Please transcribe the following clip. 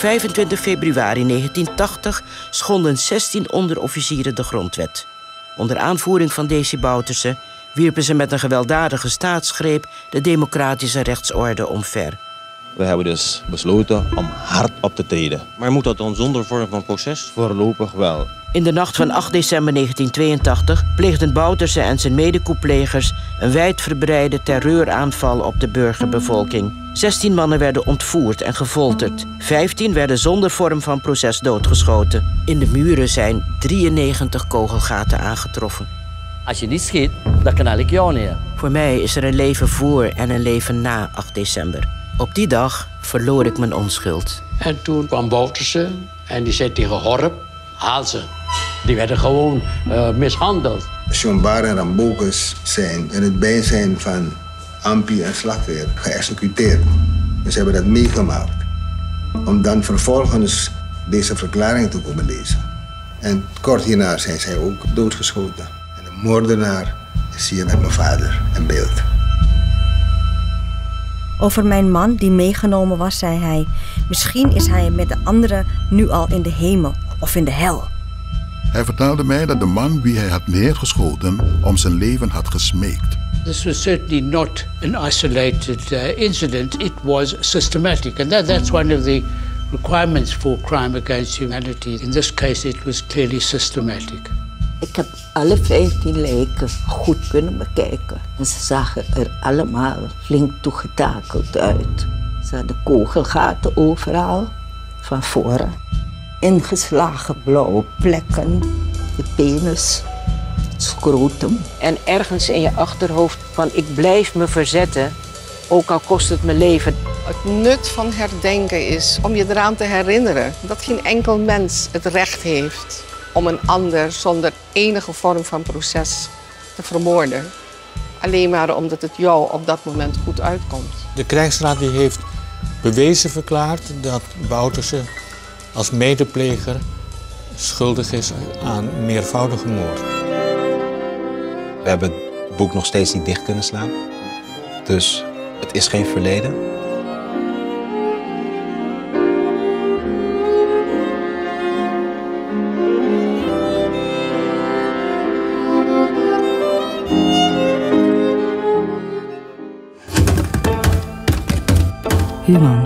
25 februari 1980 schonden 16 onderofficieren de grondwet. Onder aanvoering van Desi Bouterse wierpen ze met een gewelddadige staatsgreep de democratische rechtsorde omver. We hebben dus besloten om hard op te treden. Maar moet dat dan zonder vorm van proces? Voorlopig wel. In de nacht van 8 december 1982 pleegden Bouterse en zijn medekoeplegers een wijdverbreide terreuraanval op de burgerbevolking. 16 mannen werden ontvoerd en gefolterd. 15 werden zonder vorm van proces doodgeschoten. In de muren zijn 93 kogelgaten aangetroffen. Als je niet schiet, dan knal ik jou neer. Voor mij is er een leven voor en een leven na 8 december. Op die dag verloor ik mijn onschuld. En toen kwam Bouterse en die zei tegen Horp, haal ze. Die werden gewoon uh, mishandeld. Bar en Rambokus zijn in het bijzijn van Ampi en Slagweer geëxecuteerd. Dus hebben dat meegemaakt. Om dan vervolgens deze verklaring te komen lezen. En kort hierna zijn zij ook doodgeschoten. En de moordenaar is hier met mijn vader in beeld. Over mijn man die meegenomen was, zei hij: Misschien is hij met de anderen nu al in de hemel of in de hel. Hij vertelde mij dat de man wie hij had neergeschoten om zijn leven had gesmeekt. This was certainly not an isolated uh, incident. It was systematic, and that, that's one of the requirements for crime against humanity. In this case, it was clearly systematic. Ik heb alle 15 lijken goed kunnen bekijken. En ze zagen er allemaal flink toegetakeld uit. Ze hadden kogelgaten overal, van voren. Ingeslagen blauwe plekken, de penis, het scrotum. En ergens in je achterhoofd van ik blijf me verzetten, ook al kost het me leven. Het nut van herdenken is om je eraan te herinneren dat geen enkel mens het recht heeft om een ander zonder enige vorm van proces te vermoorden. Alleen maar omdat het jou op dat moment goed uitkomt. De krijgsraad die heeft bewezen verklaard dat Bouterse als medepleger schuldig is aan meervoudige moord. We hebben het boek nog steeds niet dicht kunnen slaan. Dus het is geen verleden. 欲望。